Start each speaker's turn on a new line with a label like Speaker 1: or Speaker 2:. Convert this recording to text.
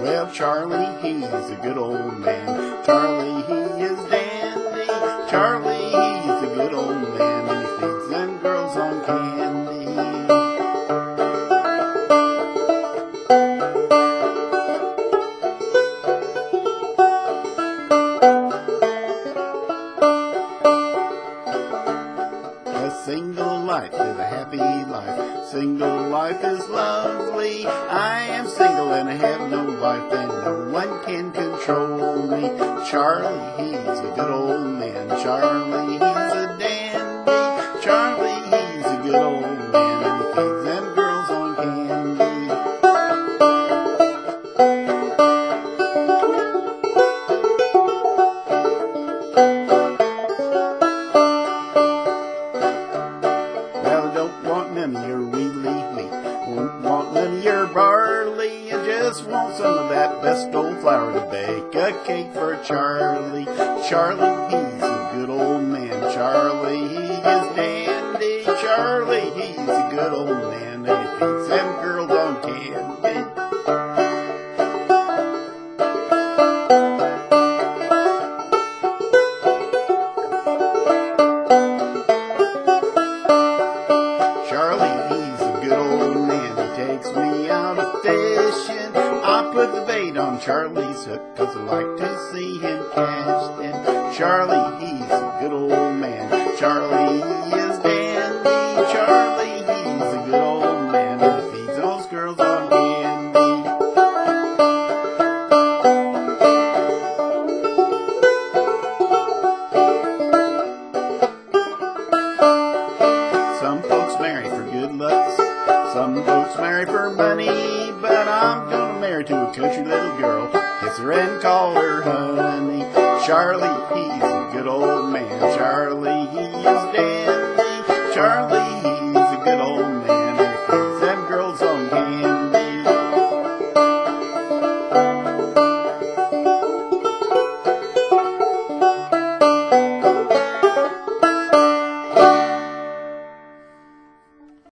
Speaker 1: Well, Charlie, he's a good old man. Charlie, he is dandy. Charlie, he's a good old man. And he feeds them girls on candy. A single life is a happy life. Single life is lovely. I am single and I have no wife, and no one can control me. Charlie, he's a good old man. Charlie, of your weavily wheat. Won't want none of your barley. I just want some of that best old flour to bake a cake for Charlie. Charlie, he's a good old man. Charlie, he is dandy. Charlie, he's a good old man. Out a fishing. I put the bait on Charlie's hook 'cause I like to see him cast in. Charlie, he's a good old man. Charlie Some folks marry for money, but I'm gonna marry to a country little girl. Kiss her and call her honey. Charlie, he's a good old man. Charlie, he is dandy. Charlie.